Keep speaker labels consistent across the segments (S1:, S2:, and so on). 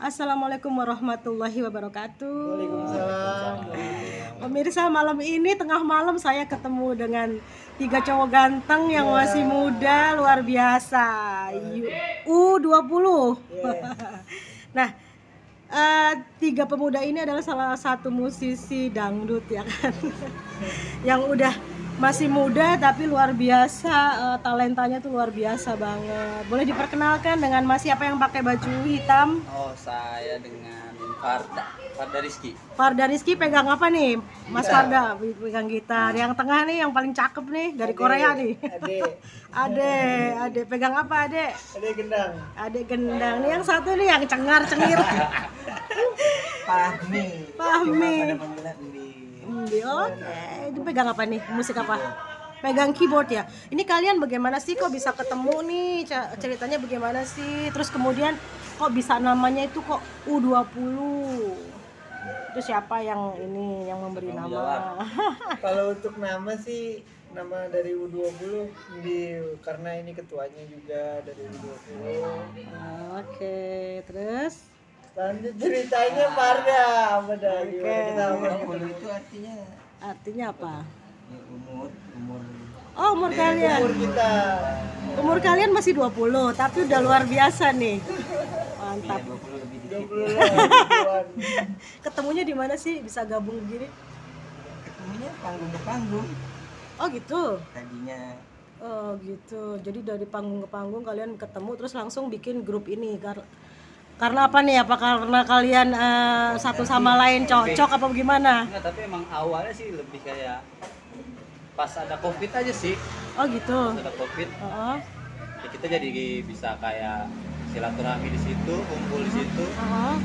S1: Assalamualaikum warahmatullahi wabarakatuh.
S2: Waalaikumsalam.
S1: Pemirsa malam ini tengah malam saya ketemu dengan tiga cowok ganteng yang masih muda luar biasa. U20. nah, eh, tiga pemuda ini adalah salah satu musisi dangdut ya kan. yang udah masih muda tapi luar biasa eh, talentanya tuh luar biasa banget. Boleh diperkenalkan dengan Mas siapa yang pakai baju hitam?
S3: Oh, saya dengan Farda, Farda Rizky.
S1: Farda Rizky pegang apa nih? Mas Farda pegang gitar. Yang tengah nih yang paling cakep nih dari Korea nih.
S2: Ade,
S1: Ade, Ade pegang apa Ade?
S2: Ade gendang.
S1: Ade gendang. Nih yang satu nih yang cengar cengir.
S2: Fahmi.
S1: Fahmi.
S2: Cuma pada panggilan di
S1: Oke. Itu pegang apa nih? Musik apa? Pegang keyboard ya. Ini kalian bagaimana sih kok bisa ketemu nih? Ceritanya bagaimana sih? Terus kemudian kok bisa namanya itu kok U20? Itu siapa yang ini yang memberi nama?
S2: Kalau untuk nama sih nama dari U20 di karena ini ketuanya juga dari U20.
S1: Oke, terus
S2: Lanjut ceritanya apa dah gimana
S1: Oke.
S2: kita apa
S4: Umur itu artinya
S1: artinya apa?
S4: umur umur
S1: Oh, umur kalian.
S2: umur kita.
S1: Umur kalian masih 20, tapi udah luar biasa nih. Mantap.
S4: 20 lebih dikit
S2: 20 lah, 20-an.
S1: Ketemunya di mana sih bisa gabung begini?
S4: ketemunya panggung ke panggung
S1: Oh, gitu.
S4: tadinya
S1: Oh, gitu. Jadi dari panggung ke panggung kalian ketemu terus langsung bikin grup ini. Kar- karena apa nih? Apa karena kalian eh, satu sama lain cocok apa gimana?
S3: Enggak, tapi emang awalnya sih lebih kayak pas ada covid aja sih.
S1: Oh, gitu.
S3: Pas ada covid,
S1: Oh,
S3: ya kita jadi bisa kayak silaturahmi di situ, kumpul di situ.
S1: oh.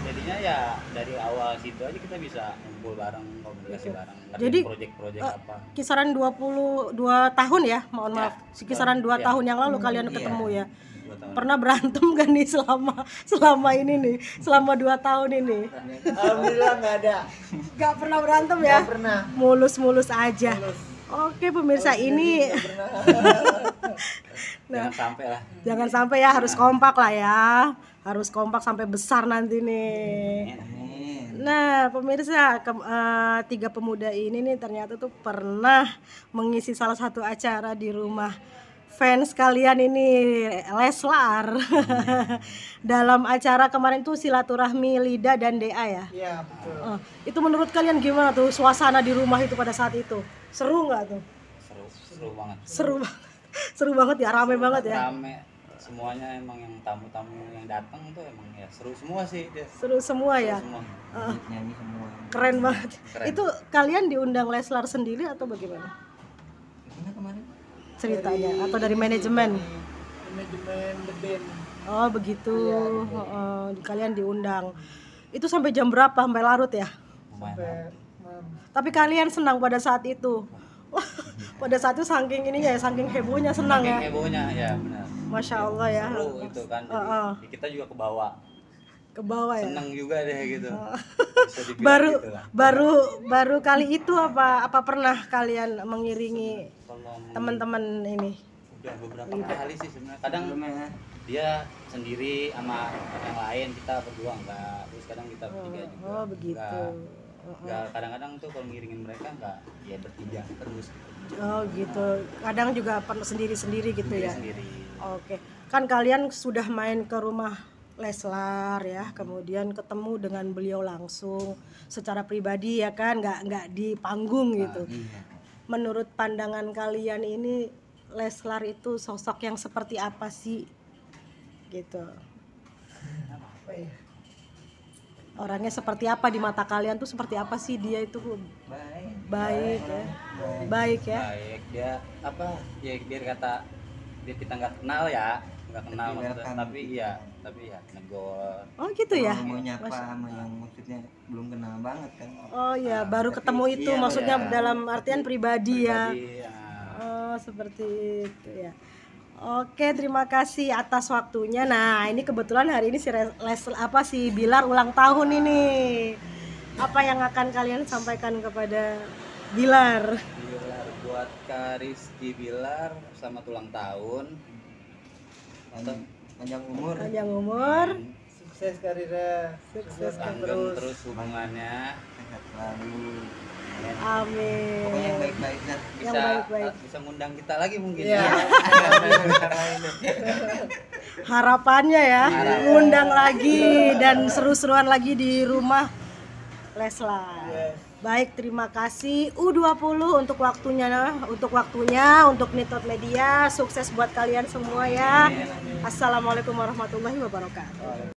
S3: Jadinya ya dari awal situ aja kita bisa kumpul bareng, komunikasi bareng,
S1: Gitu. Jadi,
S3: project-project
S1: eh,
S3: apa.
S1: Kisaran 22 tahun ya, mohon maaf. Kisaran 2
S3: Ya.
S1: tahun yang lalu kalian ketemu ya.
S3: Dua tahun.
S1: Pernah berantem kan nih selama selama ini nih, selama 2 tahun ini?
S2: Alhamdulillah nggak ada.
S1: Gak pernah berantem ya?
S2: Nggak pernah.
S1: Mulus-mulus aja. Oke pemirsa ini
S3: Jangan sampai lah.
S1: jangan sampai ya harus kompak lah ya, harus kompak sampai besar nanti nih.
S4: amin
S1: Nah pemirsa ke- eh, tiga pemuda ini nih ternyata tuh pernah mengisi salah satu acara di rumah fans kalian ini Leslar dalam acara kemarin tuh silaturahmi Lida dan DA ya.
S2: Iya, betul.
S1: Eh, itu menurut kalian gimana tuh suasana di rumah itu pada saat itu? Seru nggak tuh?
S3: Seru, seru banget.
S1: Seru banget. Seru banget ya, rame banget ya.
S3: Rame semuanya emang yang tamu-tamu yang datang tuh emang ya seru semua sih dia.
S1: Seru semua ya.
S3: Semua.
S4: nyanyi semua
S1: Keren banget.
S3: Keren.
S1: Itu kalian diundang Leslar sendiri atau bagaimana?
S4: gimana kemarin
S1: Ceritanya atau dari manajemen?
S2: Manajemen the band.
S1: Oh, begitu. Heeh, kalian diundang. Itu sampai jam berapa? Sampai larut ya?
S2: Sampai.
S1: Tapi kalian senang pada saat itu. pada saat itu saking ininya ya, saking hebohnya senang
S3: Saking
S1: ya.
S3: hebohnya ya benar.
S1: Masya Allah ya.
S3: Seru itu kan. Jadi,
S1: Heeh.
S3: ya kita juga ke bawah.
S1: Ke bawah ya.
S3: Seneng juga deh gitu.
S1: Baru
S3: gitu lah.
S1: baru baru kali itu apa apa pernah kalian mengiringi teman-teman ini
S3: udah beberapa kali sih sebenarnya. Kadang
S4: sebelumnya
S3: dia sendiri sama yang lain kita berdua enggak. Terus kadang kita bertiga juga.
S1: oh begitu
S3: Enggak. Kadang-kadang tuh kalau ngiringin mereka enggak ya bertiga terus gitu.
S1: oh gitu kadang juga pernah sendiri-sendiri gitu ya
S3: Sendiri.
S1: oke kan kalian sudah main ke rumah Leslar ya kemudian ketemu dengan beliau langsung secara pribadi ya kan nggak nggak di panggung gitu
S4: iya
S1: menurut pandangan kalian ini Leslar itu sosok yang seperti apa sih? Gitu.
S2: Apa ya?
S1: orangnya seperti apa di mata kalian tuh? Seperti apa sih dia itu?
S4: Baik.
S1: Baik ya. Baik. Ya.
S3: Baik, dia apa? Ya biar kata dia kita nggak kenal ya, nggak kenal
S4: Tapi
S3: maksudnya, tapi iya, tapi ya negor.
S1: oh gitu ya
S4: mau nyapa sama yang maksudnya belum kenal banget kan
S1: oh ya
S4: Ah,
S1: baru
S4: tapi
S1: ketemu itu
S4: iya,
S1: maksudnya
S3: iya.
S1: dalam artian pribadi ya
S3: Pribadi, ya.
S1: oh seperti itu ya Oke, terima kasih atas waktunya. Nah, ini kebetulan hari ini si Les apa si Bilar ulang tahun ini. Apa yang akan kalian sampaikan kepada Bilar?
S3: Bilar buat Kak Rizky Bilar selamat ulang tahun.
S4: Panjang, panjang umur.
S1: Panjang umur,
S2: sukses karirnya
S1: Sukses,
S2: Sukses
S3: langgeng terus. hubungannya.
S4: Sehat selalu.
S1: Amin.
S4: Pokoknya yang baik-baik
S1: Yang
S3: bisa
S1: baik-baik.
S3: bisa ngundang kita lagi mungkin.
S2: Iya.
S3: ya
S1: harapannya ya
S3: Harapan.
S1: ngundang lagi dan seru-seruan lagi di rumah Leslar.
S2: Yes.
S1: Baik, terima kasih U20 untuk waktunya untuk waktunya untuk Nitot Media. Sukses buat kalian semua ya. Assalamualaikum warahmatullahi wabarakatuh.